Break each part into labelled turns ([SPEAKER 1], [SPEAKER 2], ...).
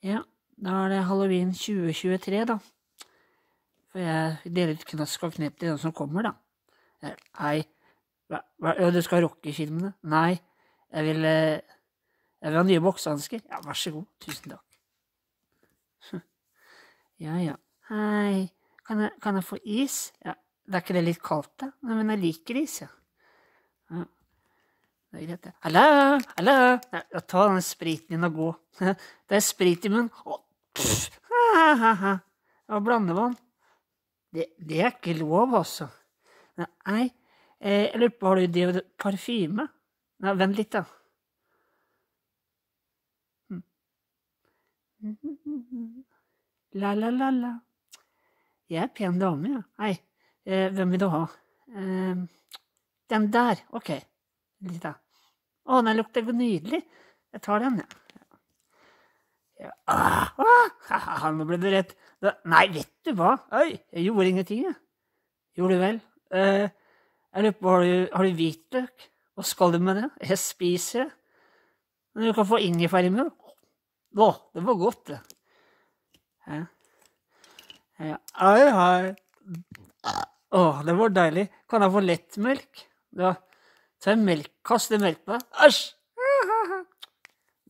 [SPEAKER 1] Ja, da er det halloween 2023, da. For jeg deler ut knask og knep til den som kommer, da. Nei, hva, hva, du skal rocke filmene? Nei, jeg vil, eh, jeg vil ha nye boksehansker. Ja, vær så god. Tusen takk. Ja, ja. Hei, kan jeg, kan jeg få is? Ja, det er ikke det litt kaldt, da? Nei, men jeg liker is, ja. Hallo, hallo! Ja, ta den spriten din og gå. Det er sprit i munnen. Å, pff, ha, ha, ha. Og blandevann. Det, det er ikke lov, altså. Nei, eh, jeg lurer på, har du det parfyme? Nei, vent litt, da. Hm. La, la, la, la. Jeg er pen dame, ja. Hei, eh, hvem vil du ha? Eh, den der, ok. Litt da. Å, den lukter nydelig. Jeg tar den, jeg. Ja. Ah, ah, nå ble du redd. Da, nei, vet du hva? Oi, jeg gjorde ingenting, jeg. Gjorde du vel? Eh, jeg lurer på, har du, har du hvitløk? Hva skal du med det? Jeg spiser det. Men du kan få ingefær i munnen. Å, det var godt, det. Ja. Ja. Ai, ai. Å, det var deilig. Kan jeg få lettmelk? Det tar jeg melk, kaster melk på deg. Æsj!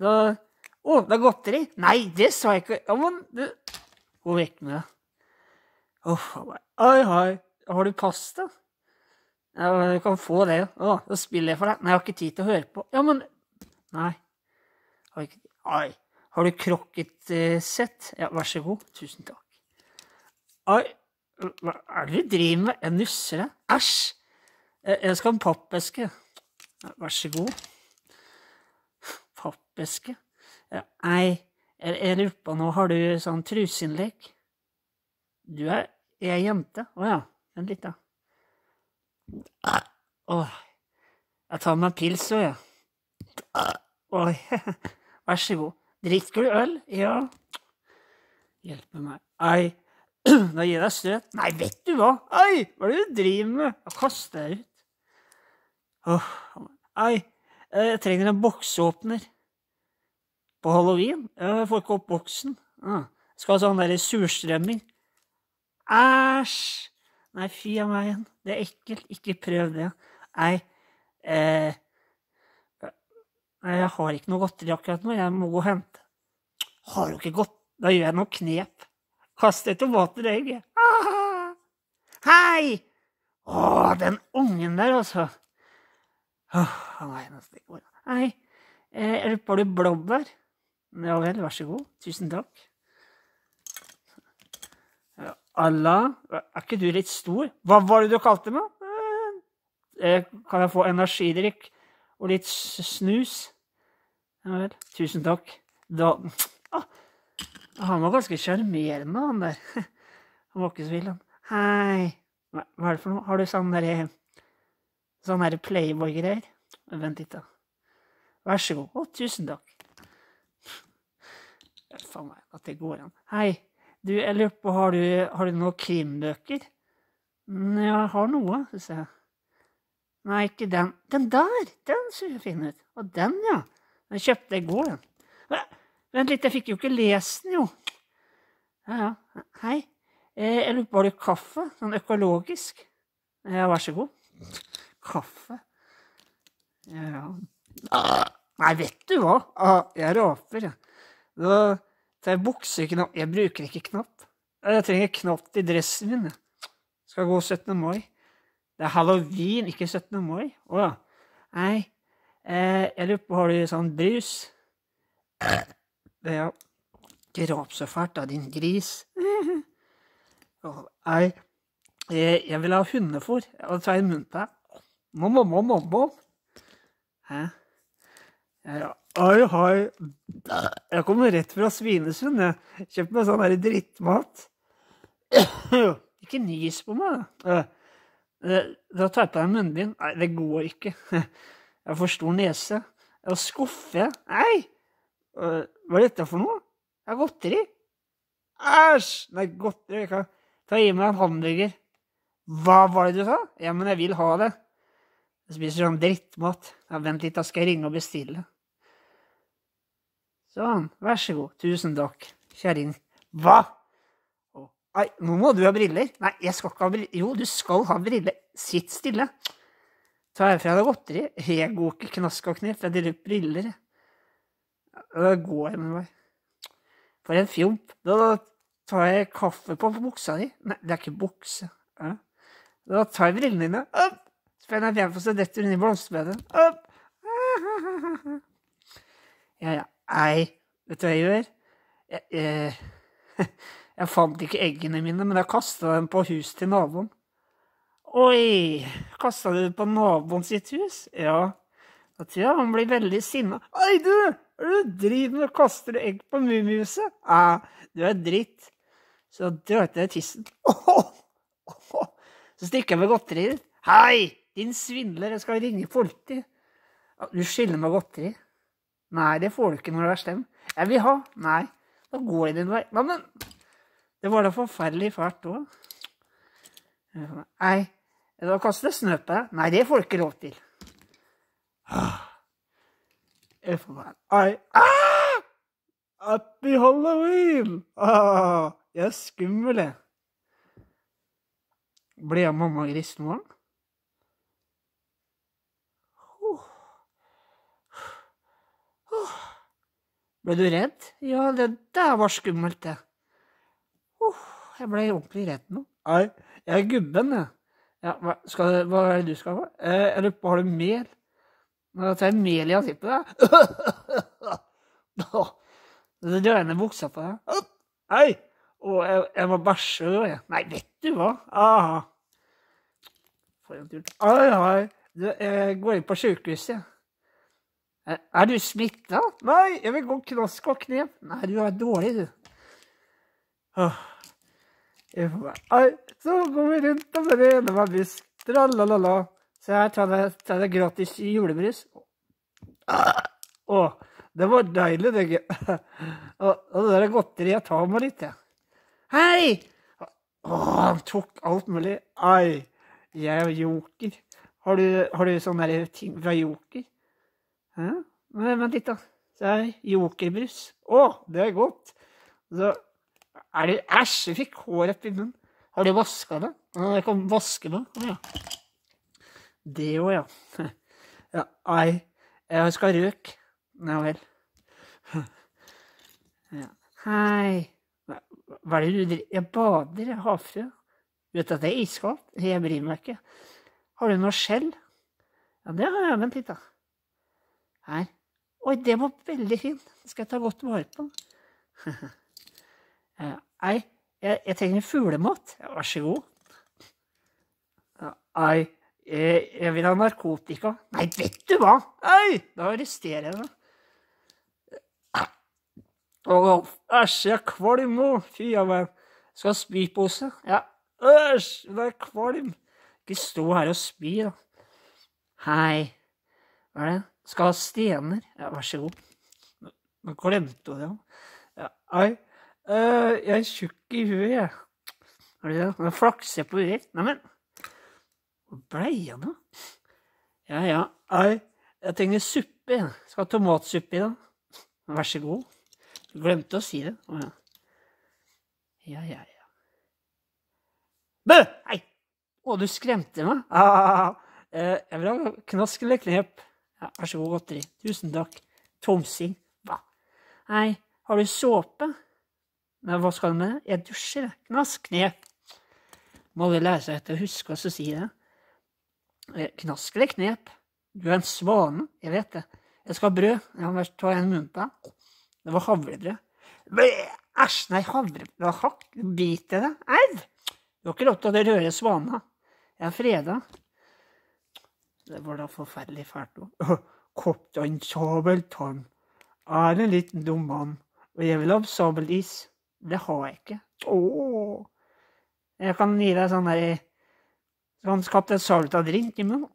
[SPEAKER 1] Da Å, det er godteri? Nei, det sa jeg ikke. Ja, men du Gå vekk med det. Uff a meg. Hei, hei. Har du pasta? Ja, du kan få det. Å, da spiller jeg for deg. Nei, jeg har ikke tid til å høre på. Ja, men Nei. Har ikke Ai. Har du krokket-sett? Ja, vær så god. Tusen takk. Ai. hva er det du driver med? Jeg nusser deg. Æsj! Jeg skal ha en pappeske. Vær så god. Pappeske? Nei, jeg, lurer på nå, har du sånn truseinnlegg? Du er, er jente? Å ja, vent litt, da. Åh, jeg tar meg en pils òg, jeg. Oi, vær så god. Drikker du øl? Ja. Hjelpe meg. Ei, da gir jeg deg støt. Nei, vet du hva? Ei, hva er det du driver med? Jeg kaster deg ut. Åh, ei, jeg trenger en boksåpner. På halloween? Jeg får ikke opp boksen. Jeg skal ha sånn derre surstrømming. Æsj! Nei, fy av meg igjen. Det er ekkelt. Ikke prøv det. Nei, eh, jeg har ikke noe godteri akkurat nå. Jeg må gå og hente. Har du ikke godt Da gjør jeg noe knep. Kaster tomater og. Ah! Hei! Å, den ungen der, altså. Nei, nesten ikke eh, er det bare blåbær? Ja vel, vær så god. Tusen takk. Allah, er ikke du litt stor? Hva var det du kalte meg? Eh, kan jeg få energidrikk og litt snus? Ja vel, tusen takk. Da Han var ganske sjarmerende, han der. Han var ikke så vill, han. Hei. Hva er det for noe? Har du sånn derre Sånn herre Playboy-greier? Vent litt, da. Vær så god. Å, tusen takk. Faen meg, at det går an. Hei, du, jeg lurer på, har du, har du noen krimbøker? Ja, jeg har noe, syns jeg. Nei, ikke den. Den der! Den ser jo fin ut. Og den, ja. Den kjøpte jeg i går, den. Vent litt, jeg fikk jo ikke lest den, jo. Ja, ja. Hei. Eh, Jeg lurer på, har du kaffe? Sånn økologisk? Ja, vær så god. Kaffe? Ja Nei, vet du hva? Ah, Jeg raper, jeg. Da tar jeg bukseknapp Jeg bruker ikke knapp. Jeg trenger knapp til dressen min. jeg. Skal gå 17. mai. Det er halloween, ikke 17. mai. Å ja. Nei, eh, jeg lurer på, har du sånn brus? Ja. Ikke rap så fælt da, din gris. Nei, eh, jeg vil ha hundefôr. Og ta en munnen på deg. Mamma, mamma, mamma. Hæ? Ja, oi, hoi. Jeg kommer rett fra Svinesund. Jeg kjøpte meg sånn der drittmat. Ikke nys på meg, da. Eh, Da tar jeg på deg munnbind. Nei, det går ikke. Jeg har for stor nese. Jeg har skuffe. Nei! Eh, Hva er dette for noe? Det er godteri. Æsj! Nei, godteri jeg kan Ta i meg en hamburger. Hva var det du sa? Ja, men jeg vil ha det. Jeg spiser sånn drittmat. Vent litt, da skal jeg ringe og bestille. Sånn, vær så god. Tusen takk, kjerring. Hva? Nei, nå må du ha briller. Nei, jeg skal ikke ha briller. Jo, du skal ha briller. Sitt stille. Ta fra deg godteri. Jeg går ikke knask og knep, jeg deler ut briller. Da går jeg med meg. For en fjomp. Da tar jeg kaffe på buksa di. Nei, det er ikke bukse. Da tar jeg brillene dine. Opp! Spenner jeg på så detter hun i blomsterbedet. Ja, ja. Ei, vet du hva jeg gjør? Jeg, jeg, jeg fant ikke eggene mine, men jeg kasta dem på huset til naboen. Oi, kasta du det på naboen sitt hus? Ja. Da tror jeg han blir veldig sinna. Oi, du! Hva er det du driver med? Kaster du egg på Mummihuset? Ja, du er dritt. Så drøyte jeg tissen. Så stikker jeg med godteriet. Hei, din svindler, jeg skal ringe politiet. Du skylder meg godteri. Nei, det får du ikke når du er slem. Jeg vil ha. Nei, da går jeg din vei. Nei, men det var da forferdelig fælt òg. Nei, da kaster jeg snø på deg. Nei, det får du ikke lov til. Jeg får meg! Happy halloween! Ah, jeg er skummel, jeg. Ble jeg mamma gris nå? Ble du redd? Ja, det der var skummelt, det. Uh, jeg ble ordentlig redd nå. Nei, jeg er gubben, jeg. Ja, hva, skal, hva er det du skal ha? Eh, jeg lurer på, har du mel? Nå tar jeg mel i ansiktet på deg. Du drar ned buksa på deg. Hei! Og jeg, jeg må bæsje, jeg. Nei, vet du hva? Aha. For en tur. Oi, oi. Du, jeg går inn på sjukehuset, jeg. Er- Er du smitta? Nei, jeg vil gå knask og knep. Nei, du er dårlig, du. Åh. Bare, så går vi rundt og bare gjennom meg busk. Tralalala. Se her, ta deg, ta deg gratis julebrus. Å, det var deilig, det. Og, og det der godteriet tar meg litt, jeg. Hei! Å, han tok alt mulig. Ai, jeg er joker. Har du, har du sånne ting fra joker? Hæ? Men vent litt, da. Se er jokerbrus. Å, det er godt. Så er det Æsj, jeg fikk hår oppi munnen. Har du vaska det? Ja, jeg kan vaske det. Å, ja. Det òg, ja. Ja, ei. Jeg skal røyke. Ja vel. Ja. Hei. Hva er det du driver Jeg bader, jeg har frø. Vet du at det er iskaldt? Jeg bryr meg ikke. Har du noe skjell? Ja, det har jeg. Vent litt, da. Her. Oi, det var veldig fint. Det skal jeg ta godt vare på. Ja, Ei, jeg, jeg trenger fuglemat. Vær så god. Ja, Ei, jeg, jeg vil ha narkotika. Nei, vet du hva? Ei, da arresterer jeg deg. Æsj, jeg er kvalm nå. Fy a meg. Skal ha spypose. Ja, æsj, det er kvalm. Ikke stå her og spy, da. Hei. Hva er det? Skal ha stener. Ja, vær så god. Nå- glemte hun det. Ja, ei. Uh, jeg er tjukk i huet, jeg. Er det det? Flakser på huet. Neimen, hvor blei jeg nå? Ja, ja. Ei, jeg trenger suppe. jeg. Skal ha tomatsuppe i dag. Vær så god. Glemte å si det. Ja. Ja, ja, ja. Bø! Hei! Å, du skremte meg. Ah, jeg vil ha knask eller knep. Ja, vær så god, godteri. Tusen takk. Tomsing. Hva? Nei, har du såpe? Nei, hva skal du med det? Jeg dusjer. Knask, knep. Må alle lære seg etter å huske oss å si det. Eh, Knask eller knep? Du er en svane, jeg vet det. Jeg skal ha brød. Jeg må ta en munn på deg. Det var havrebrød. Æsj, nei, havrebrød. Hakk. Bit i det. Au! Du har ikke lov til å røre svana. Jeg er freda. Det var da forferdelig fælt òg. Kaptein Sabeltann er en liten dum mann, og jeg vil ha sabelis. Det har jeg ikke. Ååå. Jeg kan gi deg sånn derre Sånn Kaptein Sabeltann-drink i munnen.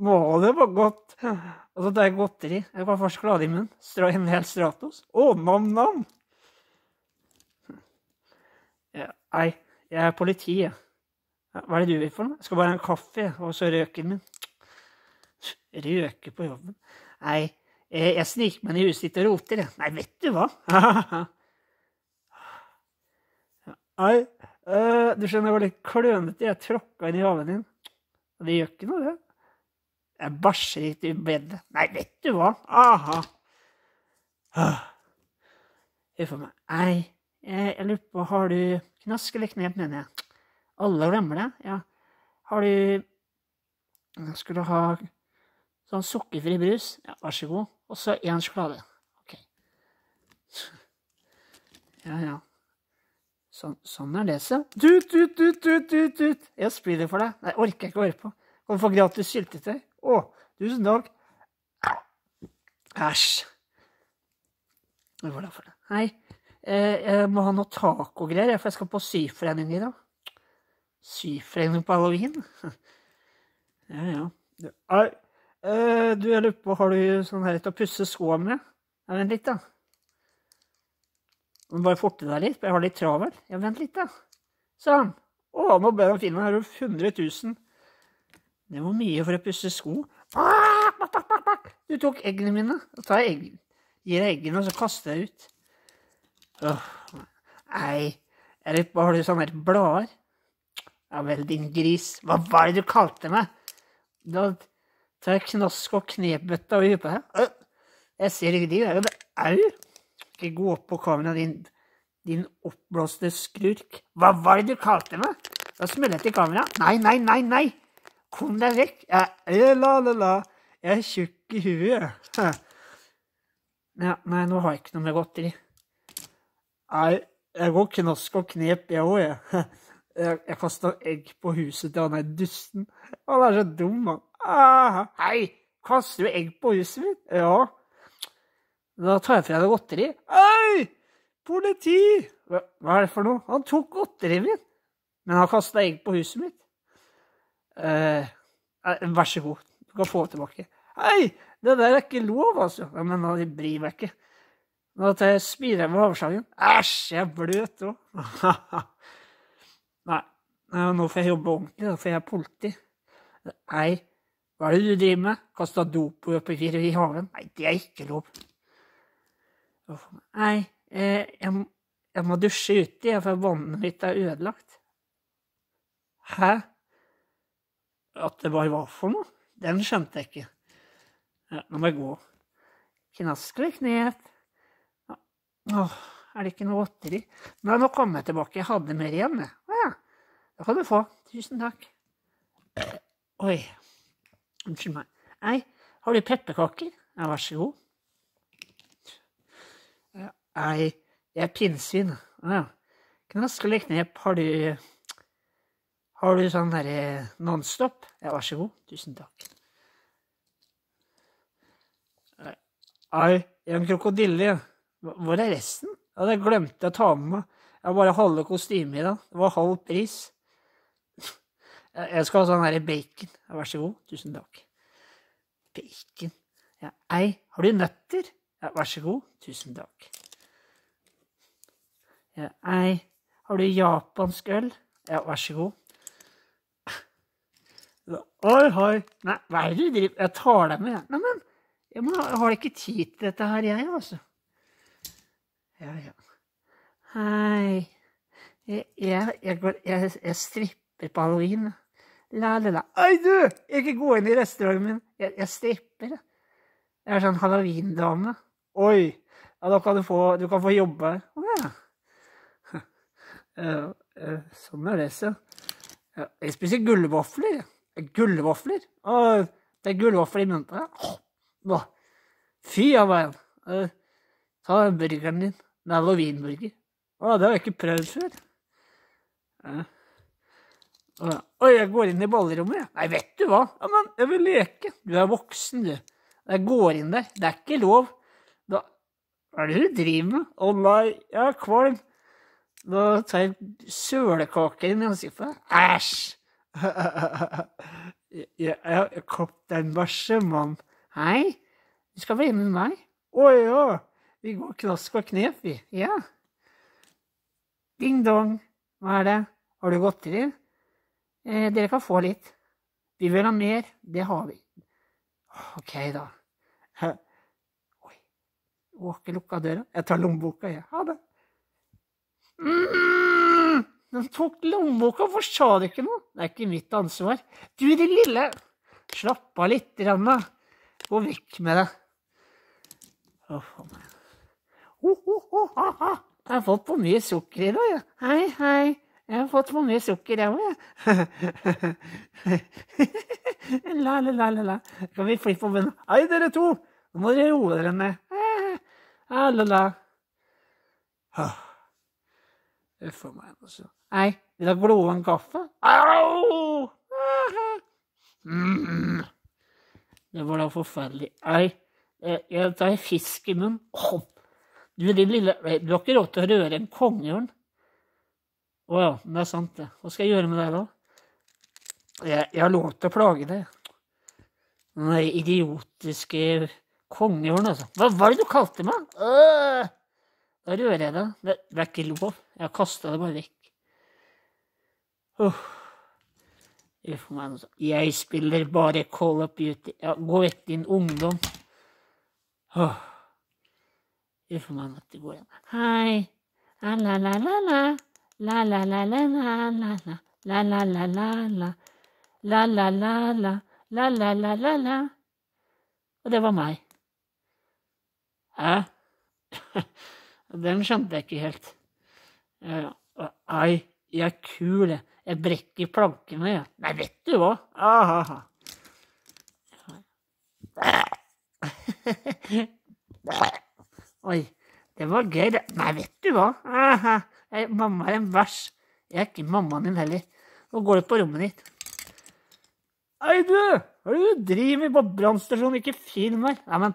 [SPEAKER 1] Må det var godt. Og så tar jeg godteri. Jeg kan få sjokolade i munnen. Strå en hel Stratos. Å, nam-nam! Ja, nei, jeg er politi, jeg. Ja, Hva er det du vil for noe? Jeg skal bare ha en kaffe og så røken min. Røke på jobben? Nei, Jeg, jeg sniker meg inn i huset ditt og roter, jeg. Nei, vet du hva? Nei, øh, du skjønner, jeg var litt klønete. Jeg tråkka inn i haven din. Og det gjør ikke noe, det. Jeg bæsjer ikke i bedet. Nei, vet du hva? Aha. Huff a meg. Nei, jeg, jeg lurer på, har du knask eller knep, mener jeg? Alle glemmer det. Ja. Har du Skal du ha sånn sukkerfri brus? Ja, vær så god. Og så én sjokolade. Ok. Ja, ja. Sånn, sånn er det, så. Tut, tut, tut, tut, tut, tut. Jeg spiller for deg. Nei, orker jeg ikke å høre på. Kan du få gratis syltetøy? Å, tusen takk. Æsj. Hva var det for det? Hei, eh, jeg må ha noe tacogreier, for jeg skal på syforening i dag. Syforening på halloween? Ja, ja. Eh, du, jeg lurer på, har du sånn her til å pusse skoene med? Ja, vent litt, da. Må bare forte deg litt, for jeg har litt travel. Ja, vent litt, da. Sånn. Å, nå ble den fin. Her har du 100 000. Det var mye for å pusse sko. Du tok eggene mine. Da tar jeg egg. gir deg eggene, og så kaster jeg ut. Åh. Jeg lurer på, har du sånne blader? Ja vel, din gris. Hva var det du kalte meg? Da jeg knask og knebøtta huet på deg. Jeg ser ikke de. Au! Ikke gå opp på kameraet, din, din oppblåste skrurk. Hva var det du kalte meg? Da smeller jeg til kameraet. Nei, nei, nei, nei! Kom deg vekk. Jeg, la, la, la. Jeg er tjukk i huet. Ja, nei, nå har jeg ikke noe med godteri. Nei, jeg går knask og knep, jeg òg, jeg. Jeg, jeg kasta egg på huset til han der dusten. Han er så dum, han. Ah, hei, kaster du egg på huset mitt? Ja. Da tar jeg fra deg godteri. Hei, politi! Hva, hva, er det for noe? Han tok godteriet mitt. Men han kasta egg på huset mitt. Eh, vær så god, du kan få det tilbake. Hei, det der er ikke lov, altså. Ja, men nå bryr meg ikke. Nå tar jeg med havslangen. Æsj, jeg er bløt òg. Nei, nå får jeg jobbe ordentlig, da, for jeg er politi. Nei, hva er det du driver med? Kasta dopapir i haven? Nei, det er ikke lov. Nei, eh, jeg, jeg må dusje uti, for vannet mitt er ødelagt. Hæ? At det bare var for noe? Den skjønte jeg ikke. Ja, nå må jeg gå. Knask eller knep? Åh, er det ikke noe godteri? Nei, nå kommer jeg tilbake. Jeg hadde mer igjen, jeg. Det kan du få. Tusen takk. Oi. Unnskyld meg. Nei, har du pepperkaker? Ja, vær så god. Nei, jeg er pinnsvin. Ja. Knask og knep, har du Har du sånn derre Nonstop? Ja, vær så god. Tusen takk. Nei, jeg er en krokodille. Hvor er resten? Ja, det glemte jeg å ta med meg. Jeg har bare halve kostymet i dag. Det var halv pris. Jeg skal ha sånn her bacon. Vær så god. Tusen takk. Bacon. Ja, ei, har du nøtter? Ja, vær så god. Tusen takk. Ja, ei, har du japansk øl? Ja, vær så god. Oi, hoi. Nei, hva er det du driver Jeg tar deg med. Neimen, jeg, jeg har ikke tid til dette her, jeg, altså. Ja, ja. Hei. Jeg, jeg, jeg, går, jeg, jeg stripper på halloween. La, la, la. Oi, du! Ikke gå inn i restauranten min. Jeg, jeg stripper. Jeg er sånn halloween-dame. Oi! Ja, da kan du få, du kan få jobbe her. Å ja. Uh, uh, sånn er det, så. Ja, jeg spiser gullvafler. Gullvafler? Å, det er gullvafler i munnen. Ja. Fy av meg. Uh, ta burgeren din. Det er halloweenburger. Å, det har jeg ikke prøvd før. Ja. Oi, jeg går inn i ballrommet, jeg. Nei, vet du hva? Ja, men jeg vil leke. Du er voksen, du. Jeg går inn der. Det er ikke lov. Da Hva er det du driver med? Å nei, jeg er kvalm. Da tar jeg sølekaker inn i ansiktet. Æsj! Jeg er kaptein Bæsjemann. Hei, du skal bli med meg? Å ja. Vi går knask og knep, vi. Ja. Ding dong. Hva er det? Har du godteri? Eh, dere kan få litt. Vi vil ha mer. Det har vi. OK, da. Oi. ikke lukka døra. Jeg tar lommeboka, jeg. Ha det. Mm, den tok lommeboka, hvorfor sa du ikke noe? Det er ikke mitt ansvar. Du, din lille Slapp av litt, da. Gå vekk med deg. Oh, oh, ho, ho, ha, ha. Jeg har fått for mye sukker i dag, jeg. Hei, hei. Jeg har fått for mye sukker, jeg òg, jeg. la, la, la, la. Kan vi flippe opp en Hei, dere to! Nå må dere roe dere ned. La, la, la. Uff a meg, altså. Nei, vil du gloe en kaffe? Au! Mm. Det var da forferdelig. Nei, jeg tar fisk i munnen. Du, lille Du har ikke råd til å røre en kongeørn. Å ja, det er sant, det. Hva skal jeg gjøre med deg da? Jeg, jeg har lov til å plage deg. Den der idiotiske kongeørn, altså. Hva var det du kalte meg? Øh! Da rører jeg deg. Det, det, er ikke lov. Jeg har kasta det bare vekk. Uh. Jeg spiller bare Call of Duty. Ja, gå vekk, din ungdom. Uff a meg at det går an. Hei. La-la-la-la-la. La-la-la-la-la-la. La-la-la-la-la. La-la-la-la. La-la-la-la-la. Og det var meg. Hæ? Den skjønte jeg ikke helt. Ai, jeg er kul, jeg. Jeg brekker plankene, jeg. Nei, vet du hva? Aha. Oi, det var gøy, det. Nei, vet du hva? Aha. Mamma er en vers. Jeg er ikke mammaen din heller. Nå går du på rommet ditt. Hei, du! Hva er det du driver med på brannstasjonen? Ikke film her. Nei, men